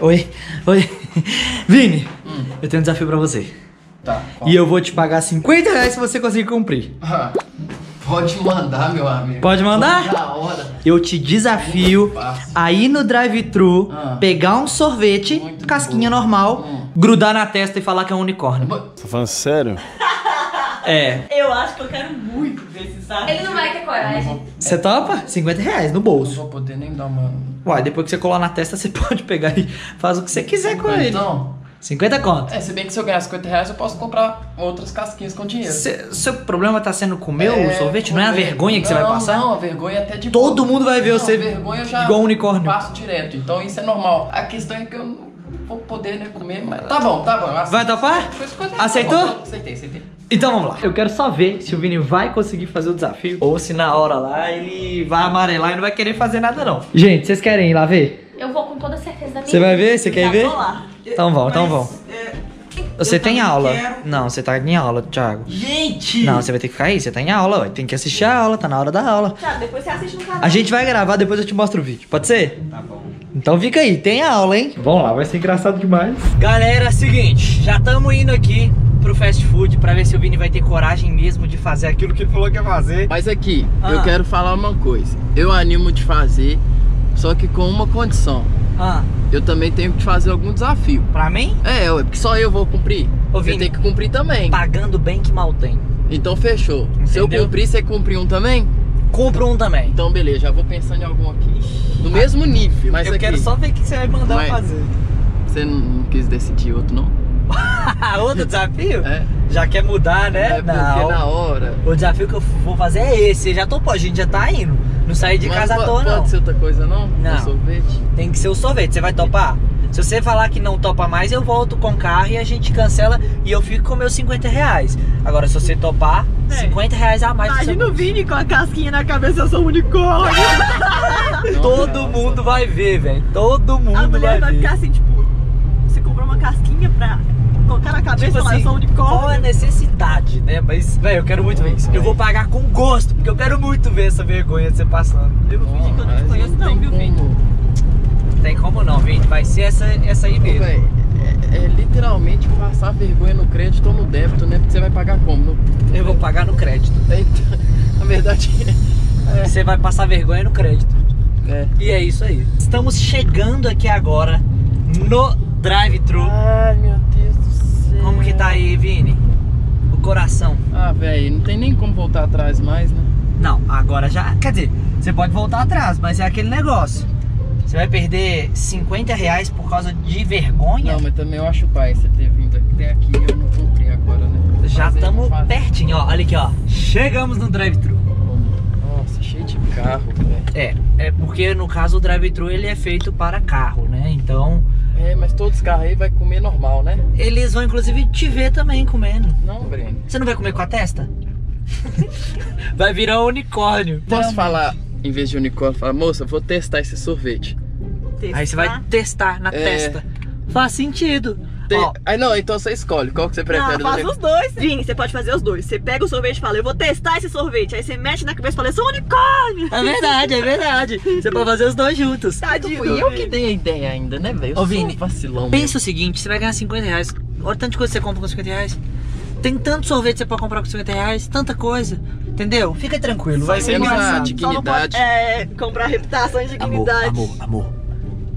Oi, oi. Vini, eu tenho um desafio pra você. Tá. E eu vou te pagar 50 reais se você conseguir cumprir. Ah, Pode mandar, meu amigo. Pode mandar? Da hora. Eu te desafio a ir no drive-thru, Ah. pegar um sorvete, Muito casquinha bom. normal, Hum. grudar na testa e falar que é um unicórnio. Tá falando sério? É. Eu acho que eu quero muito ver esse sabe. Ele não vai ter coragem. Você topa? 50 reais no Não bolso. vou poder nem dar uma. Uai, depois que você colar na testa, você pode pegar e faz o que você quiser com ele. Então, 50 conto. é, se bem que se eu ganhar 50 reais, eu posso comprar outras casquinhas com dinheiro. Cê- seu problema tá sendo comer o É, sorvete? Não é a vergonha que você vai Não, passar? Não, a vergonha é até de Todo boa. mundo vai ver Não, você vergonha eu já igual um unicórnio. passo direto, então isso é normal. A questão é que eu não vou poder né, comer, mas tá bom, tá bom. aceito. Vai topar? Foi 50 reais, Aceitou? tá bom, Aceitei, aceitei. Então vamos lá. Eu quero só ver se o Vini vai conseguir fazer o desafio ou se na hora lá ele vai amarelar e não vai querer fazer nada não. Gente, vocês querem ir lá ver? Eu vou com toda certeza da minha Você vai ver? Você quer Já ver? lá. Então vamos, então vamos. É, Você eu tem aula? quero. Não, você tá em aula, Thiago. Gente! Não, você vai ter que ficar aí, você tá em aula, ué. Tem que assistir a aula, tá na hora da aula. Tá, depois você assiste no canal. A gente vai gravar, depois eu te mostro o vídeo. Pode ser? Tá bom. Então fica aí, tem aula, hein? Vamos lá, vai ser engraçado demais. Galera, seguinte, já estamos indo aqui pro fast food pra ver se o Vini vai ter coragem mesmo de fazer aquilo que ele falou que ia fazer. Mas aqui, Ah. eu quero falar uma coisa. Eu animo de fazer, só que com uma condição. Ah, Eu também tenho que fazer algum desafio. pra mim, É, ué, porque só eu vou cumprir. Ô, Você Vini. tem que cumprir também. pagando bem que mal tem. Então fechou. Se eu Entendeu? cumprir, você cumprir um também? Compra um também. Então beleza, já vou pensando em algum aqui. No mesmo nível, mas eu aqui. quero só ver o que você vai mandar Mas- fazer. Você não quis decidir outro, não? Outro desafio? É. Já quer mudar, né? É porque na hora. O desafio que eu vou fazer é esse. Já topou, a gente já tá indo. Não sair de Mas casa à toa, pode não. ser outra coisa, não? Não. Um sorvete? Tem que ser o sorvete. Você vai topar? Se você falar que não topa mais, eu volto com o carro e a gente cancela e eu fico com meus 50 reais. Agora, se você topar, É. 50 reais a mais. Imagina o Vini com a casquinha na cabeça, eu sou um unicórnio. Todo Não, mundo vai ver, velho. Todo mundo A vai mulher vai ver. ficar assim, tipo, você comprou uma casquinha pra colocar na cabeça Tipo assim, eu sou um qual a unicórnio. necessidade, né? Mas, velho, eu quero muito ver isso. Eu vou pagar com gosto, porque eu quero muito ver essa vergonha de você passando. Eu vou fingir que eu não te conheço não, viu, Vini? Tem como não, Vini. Vai ser essa, essa aí mesmo. véi, é, é literalmente passar vergonha no crédito ou no débito, né? Porque você vai pagar como? No... Eu vou pagar no crédito. Eita, na verdade. Você vai passar vergonha no crédito. É. E é isso aí. Estamos chegando aqui agora no drive-thru. Ai, meu Deus do céu. Como que tá aí, Vini? O coração. Ah, velho, não tem nem como voltar atrás mais, né? Não, agora já. Quer dizer, você pode voltar atrás, mas é aquele negócio. Você vai perder 50 reais por causa de vergonha? Não, mas também eu acho pai você ter vindo até aqui e eu não cumpri agora, né? Já Fazer- estamos fazer- pertinho, ó. Olha aqui, ó. Chegamos no drive-thru. Nossa, cheio de carro, velho. É, é porque no caso o drive-thru ele é feito para carro, né? Então É, mas todos os carros aí vai comer normal, né? eles vão inclusive te ver também comendo. Não, Breno. Você não vai comer com a testa? vai virar um unicórnio. Posso falar, em vez de unicórnio, falar, moça, vou testar esse sorvete. Aí você vai testar na É. testa. Faz sentido. Te- Ó, Aí não, então você escolhe, qual que você prefere? Não, faz os dois. Vini, você pode fazer os dois. Você pega o sorvete e fala, eu vou testar esse sorvete. Aí você mexe na cabeça e fala, eu sou um unicórnio. é verdade, é verdade. Você pode fazer os dois juntos. Tadinho. Fui do eu que dei a ideia ainda, né, velho? Eu Ô, sou Vini, um vacilão Pensa o seguinte, você vai ganhar 50 reais. Olha tanto de coisa que você compra com 50 reais. Tem tanto sorvete que você pode comprar com 50 reais, tanta coisa. Entendeu? Fica tranquilo, vai ser Menos a engraçado. dignidade. Só não pode, é, comprar reputação e Amor, dignidade. amor, amor.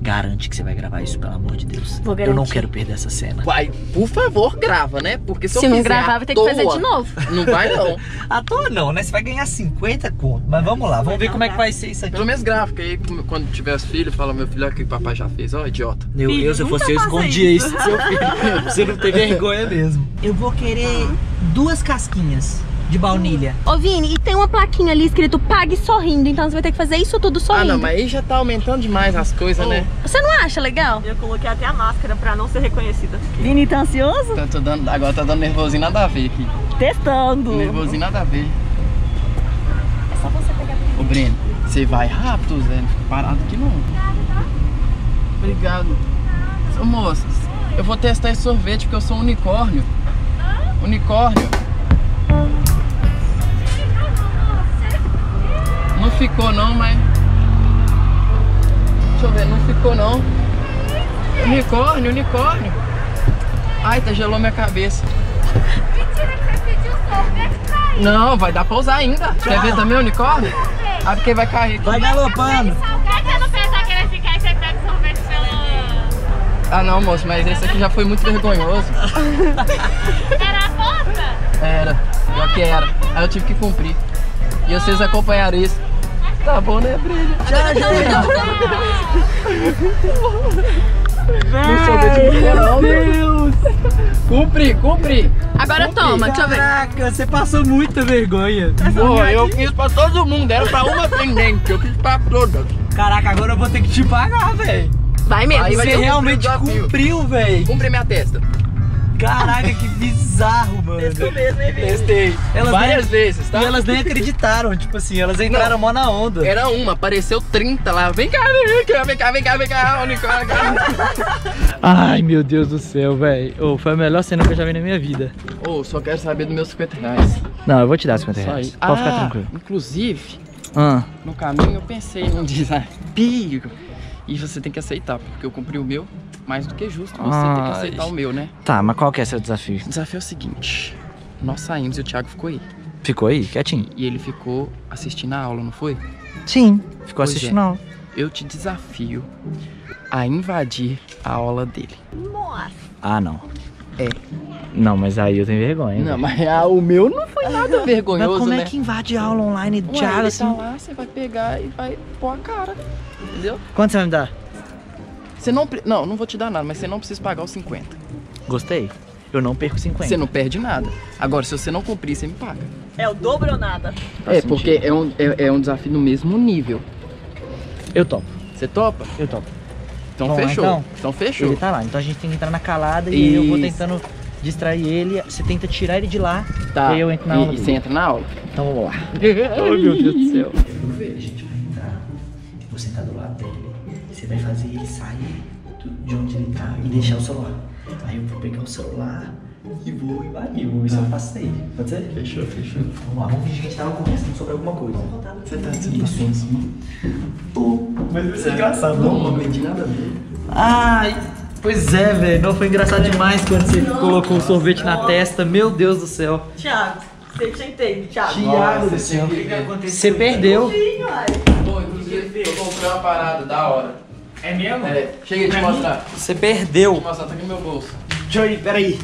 Garante que você vai gravar isso, pelo amor de Deus. Vou Eu não garantir. quero perder essa cena. Vai, por favor, grava, né? Porque se, Se eu não gravar, vai ter que fazer de novo. Não vai, não. À toa não, né? Você vai ganhar 50 conto. Mas vamos lá, vamos ver como é que vai ser isso aqui. Pelo menos grava, porque aí quando tiver os filhos, fala, meu filho, olha o que o papai já fez, ó, idiota. Eu, Filho, eu, se eu fosse eu, escondia isso do seu filho. você não ter vergonha mesmo. Eu vou querer duas casquinhas de baunilha. Ô, Vini, e tem uma plaquinha ali escrito pague sorrindo, então você vai ter que fazer isso tudo Ah, sorrindo. não, mas aí já tá aumentando demais as coisas, né? Você não acha legal? Eu coloquei até a máscara pra não ser reconhecida. Vini, tá ansioso? Tá, tô dando, agora tá dando nervosinho nada a ver aqui. Testando. Nervosinho nada a ver. É só você pegar Ô, Breno, você vai rápido, Zé. Não fica parado aqui, não. Obrigado. Ô, moças, eu vou testar esse sorvete porque eu sou um unicórnio. Unicórnio. Não ficou, não, mas... Deixa eu ver, não ficou, não. Unicórnio, unicórnio. Ai, tá gelou minha cabeça. Mentira que você pediu sorvete. Não, vai dar pra usar ainda. Quer ver também o unicórnio? Ah, porque vai cair. Vai galopando. Por que você não pensa que ele ficar e você pega o sorvete pela... Ah não, moço, mas esse aqui já foi muito vergonhoso. Era a porta? Era, pior que era. Aí eu tive que cumprir. E vocês acompanharam isso. Tá bom, né, Brilho? Não sorvete muito bom, não, Deus! Cumpri, cumpri! Agora toma, deixa eu ver. Caraca, você passou muita vergonha. Pô, eu fiz pra todo mundo, era pra uma atendente, eu fiz pra todas. Caraca, agora eu vou ter que te pagar, velho. Vai mesmo. Aí Você realmente cumpriu, velho. Cumpri minha testa. Caraca, que bizarro, mano. Testou mesmo, hein, Vini? Testei. Elas Várias nem- vezes, tá? E elas nem acreditaram, tipo assim, elas entraram mó na onda. Era uma, apareceu 30 lá. Vem cá, vem cá, vem cá, vem cá, vem cá, unicórnio. Ai, meu Deus do céu, velho. foi a melhor cena que eu já vi na minha vida. Ô, só quero saber dos meus 50 reais. Não, eu vou te dar 50 Só reais. isso. Pode ficar Ah, tranquilo. Inclusive, Ah, no caminho eu pensei num desafio. E você tem que aceitar, porque eu cumpri o meu, mais do que justo você tem que Ai. aceitar o meu, né? tá, mas qual que é seu desafio? O desafio é o seguinte: nós saímos e o Thiago ficou aí. Ficou aí, quietinho? E ele ficou assistindo a aula, não foi? Sim. Ficou Pois assistindo é. não. Eu te desafio a invadir a aula dele. Ah, não. É. Não, mas aí eu tenho vergonha. Não, mas a- o meu não foi nada Mas vergonhoso, como né? é que invade aula online, Ué, Thiago, ele assim? tá lá, você vai pegar e vai pôr a cara. Entendeu? Quanto você vai me dar? Você não. pre- Não, não vou te dar nada, mas você não precisa pagar os 50. Gostei. Eu não perco 50. Você não perde nada. Agora, se você não cumprir, você me paga. É o dobro ou nada? é, porque é um, é, é um desafio no mesmo nível. Eu topo, Você topa? eu topo. Então lá, fechou. então? Então, fechou. Ele tá lá, então a gente tem que entrar na calada e aí eu vou tentando distrair ele. Você tenta tirar ele de lá Tá. e eu entro na e, aula e você entra na aula? Então vamos lá. Ai, meu Deus do céu. A gente vai entrar, vou sentar do lado dele. Você vai fazer ele sair de onde ele tá e deixar o celular. Aí eu vou pegar o celular e vou invadir. Vou ver se eu faço isso aí. Pode ser? Fechou, fechou. Vamos lá, vamos fingir que a gente tava conversando sobre alguma coisa. Você tá assim. Pô, mas vai ser engraçado, Não, não aprendi nada a ver. Ai, pois é, velho. Não foi engraçado demais quando você colocou o sorvete na testa. Meu Deus do céu. Thiago, você já entende, Thiago. Thiago. Você perdeu. Pô, inclusive, eu comprei uma parada da hora. É mesmo? É, chega aí te mostrar. Você perdeu. Vou mostrar, tá aqui no meu bolso. Deixa eu ir, peraí.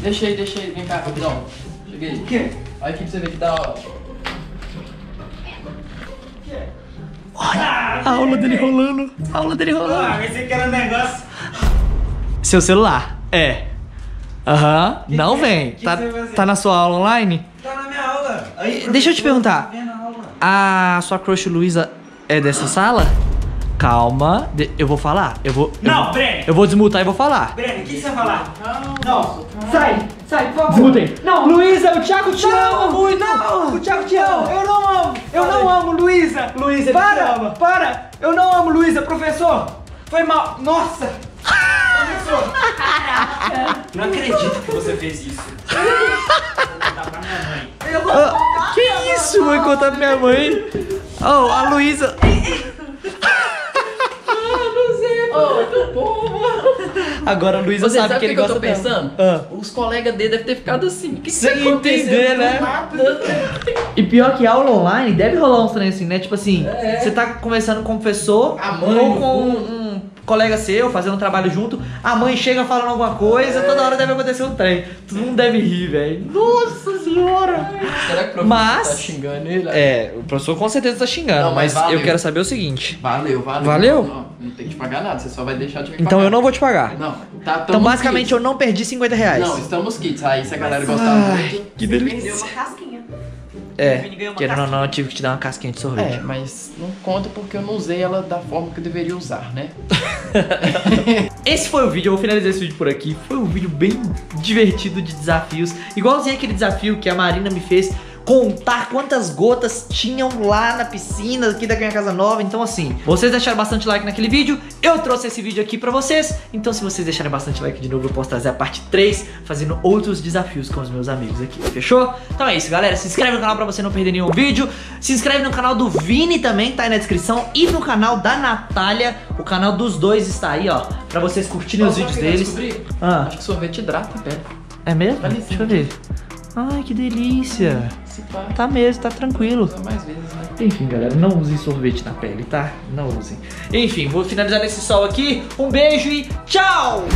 Deixa aí, deixa aí, vem cá, rapidão. Cheguei. O quê? Olha aqui pra você ver que da hora. A aula dele rolando. A aula dele rolando. Ah, pensei que era um negócio. Seu celular. É. Aham. Não vem. que Tá, tá na sua aula online? Tá na minha aula. Aí, Deixa eu te perguntar. tá vendo a aula? A sua crush Luísa é dessa sala? Calma. eu vou falar. Eu vou. eu Não, vou- Breno. Eu vou desmutar e vou falar. Breno, o que você vai falar? Não. Sai. Sai, por favor. Desmutem. Não, Luísa, o Thiago te ama muito. Não. O Thiago te ama. Eu não amo. Eu não amo, Luísa. Luísa, ele te Para, ama. para. Eu não amo, Luísa. Professor, foi mal. Nossa. Professor. Não acredito que você fez isso. Vou contar pra minha mãe. Ah, que isso? Vou contar pra minha mãe. Oh, a Luísa. Agora a Luísa sabe, sabe que o ele que, que eu gosta tô dela. pensando? Ah. Os colegas dele devem ter ficado assim. Que, que Sem tá acontecendo? entender, né? E pior que aula online deve rolar uns trem assim, né? Tipo assim, você tá conversando com um professor A mãe ou com um colega seu, fazendo um trabalho junto, a mãe chega falando alguma coisa, toda hora deve acontecer um trem. Todo mundo deve rir, velho. Nossa senhora! Será que o professor Mas- tá xingando ele? É, o professor com certeza tá xingando, Não, mas mas, eu quero saber o seguinte. Valeu, valeu. Valeu? Não, não tem que te pagar nada, você só vai deixar de me Então pagar. eu não vou te pagar. Não, tá Então basicamente eu não perdi 50 reais. Não, estamos kits. Aí se a galera gostar muito. que Perdeu delícia. uma casquinha. É, querendo ou não, eu tive que te dar uma casquinha de sorvete. É, mas não conta porque eu não usei ela da forma que eu deveria usar, né? Esse foi o vídeo, eu vou finalizar esse vídeo por aqui. Foi um vídeo bem divertido de desafios. Igualzinho aquele desafio que a Marina me fez contar quantas gotas tinham lá na piscina aqui da minha casa nova. Então assim, vocês deixaram bastante like naquele vídeo. Eu trouxe esse vídeo aqui pra vocês. Então se vocês deixarem bastante like de novo, eu posso trazer a parte 3, fazendo outros desafios com os meus amigos aqui. Fechou? Então é isso, galera. Se inscreve no canal pra você não perder nenhum vídeo. Se inscreve no canal do Vini também, tá aí na descrição. E no canal da Natália. O canal dos dois está aí, ó pra vocês curtirem os vídeos deles. Ah, Acho que sorvete hidrata a pele. é mesmo? Vale Deixa eu ver. Ai, que delícia. Tá mesmo, tá tranquilo. mais vezes, né? Enfim, galera, não usem sorvete na pele, tá? Não usem. Enfim, vou finalizar nesse sol aqui. Um beijo e tchau!